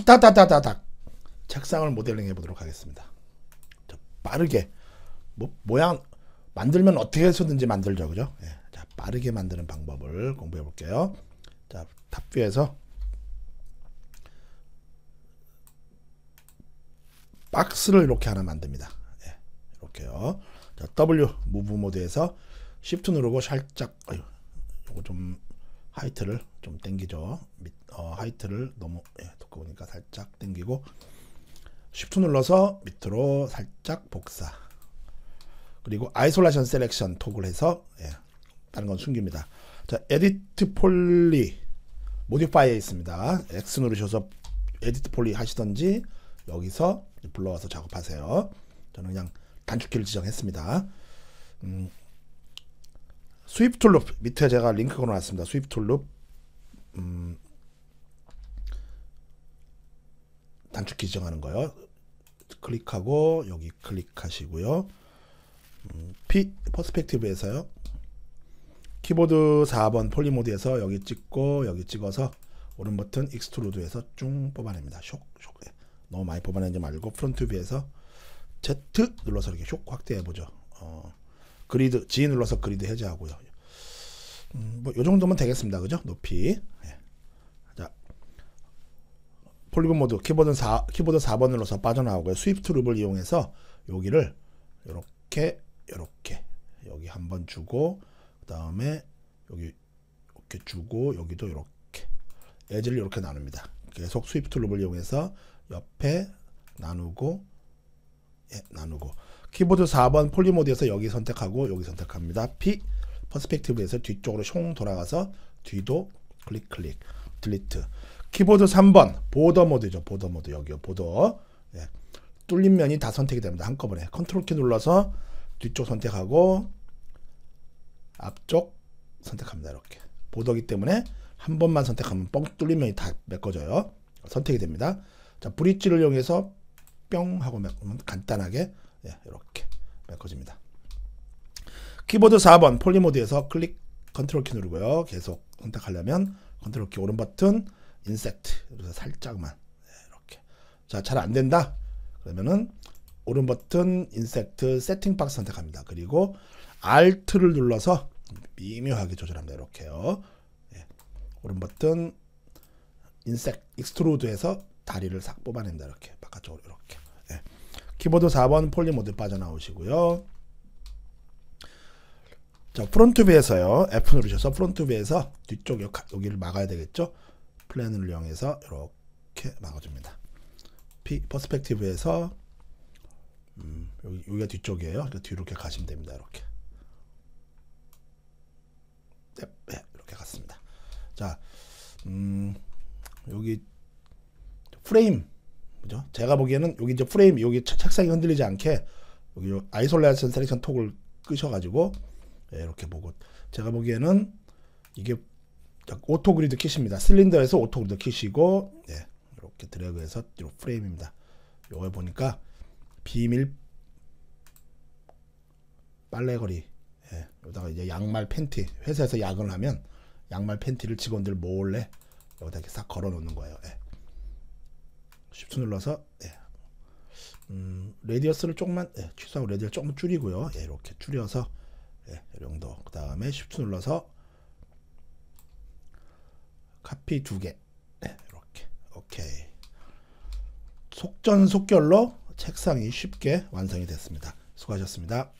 후다다다다닥 책상을 모델링 해보도록 하겠습니다. 자, 빠르게 뭐 모양 만들면 어떻게 해서든지 만들죠, 그죠? 예, 자 빠르게 만드는 방법을 공부해 볼게요. 자 탑뷰에서 박스를 이렇게 하나 만듭니다. 예, 이렇게요. 자, W 무브 모드에서 Shift 누르고 살짝 요거 좀 height를 좀 당기죠. 밑, 어, height를 너무 예, 두꺼우니까 살짝 당기고 Shift 눌러서 밑으로 살짝 복사. 그리고 isolation selection toggle을 해서 예, 다른 건 숨깁니다. 자, Edit Poly modify에 있습니다. X 누르셔서 Edit Poly 하시던지 여기서 불러와서 작업하세요. 저는 그냥 단축키를 지정했습니다. 음, Swift Loop 밑에 제가 링크 걸어놨습니다. Swift Loop 음, 단축키 지정하는 거요. 클릭하고 여기 클릭하시고요. 음, perspective에서요. 키보드 4번 poly 모드에서 여기 찍고 여기 찍어서 오른 버튼 extrude에서 쭉 뽑아냅니다. 쇽, 쇽. 너무 많이 뽑아내지 말고 front view에서 Z 눌러서 이렇게 쇽 확대해 보죠. 어, grid G 눌러서 grid 해제하고요. 음, 뭐 요 정도면 되겠습니다. 그죠? 높이. 예. 자. polygon 모드 키보드 4 키보드 4번 눌러서 빠져나오고요. Swift Loop을 이용해서 여기를 이렇게 이렇게 여기 한번 주고 그다음에 여기 이렇게 주고 여기도 이렇게 에지를 이렇게 나눕니다. 계속 Swift Loop을 이용해서 옆에 나누고 예, 나누고 키보드 4번 poly 모드에서 여기 선택하고 여기 선택합니다. P perspective에서 뒤쪽으로 숑 돌아가서 뒤도 클릭 클릭 delete 키보드 3번 border 모드죠. border 모드 여기요. border 예. 뚫린 면이 다 선택이 됩니다. 한꺼번에 컨트롤 키 눌러서 뒤쪽 선택하고 앞쪽 선택합니다. 이렇게 border기 때문에 한 번만 선택하면 뻥 뚫린 면이 다 메꿔져요. 선택이 됩니다. 자 bridge를 이용해서 뿅 하고 메꾸면 간단하게 예, 이렇게 메꿔집니다. 키보드 4번 poly 모드에서 클릭 컨트롤 키 누르고요. 계속 선택하려면 컨트롤 키 오른 버튼 inset 그래서 살짝만 예, 이렇게 자 잘 안 된다 그러면은 오른 버튼 inset 세팅 박스 선택합니다. 그리고 Alt를 눌러서 미묘하게 조절합니다. 이렇게요. 예. 오른 버튼 inset extrude에서 다리를 싹 뽑아낸다. 이렇게 바깥쪽으로 이렇게. 예. 키보드 4번 poly 모드 빠져나오시고요. 자, front view에서요. F 누르셔서 front view에서 뒤쪽 여기를 막아야 되겠죠? plane을 이용해서 이렇게 막아줍니다. P perspective에서 음, 여기, 여기가 뒤쪽이에요. 그러니까 뒤로 이렇게 가시면 됩니다. 이렇게. 네, 네, 이렇게 갔습니다. 자, 음, 여기 프레임 그죠? 제가 보기에는 여기 이제 프레임 여기 책상이 흔들리지 않게 여기 isolation selection toggle을 끄셔가지고 예, 이렇게 보고 제가 보기에는 이게 auto grid 킷입니다. 실린더에서 auto grid 킷이고 예, 이렇게 드래그해서 프레임입니다. 요거 보니까 비밀 빨래거리 예, 여기다가 이제 양말 팬티 회사에서 야근하면 양말 팬티를 직원들 몰래 여기다 이렇게 싹 걸어 놓는 거예요. 예. Shift 눌러서 예. 음, radius를 조금만 예, 취소하고 radius 조금 줄이고요. 예, 이렇게 줄여서 예, 이 정도. 그 다음에 Shift 눌러서 카피 두 개. 예, 이렇게. 오케이. 속전속결로 책상이 쉽게 완성이 됐습니다. 수고하셨습니다.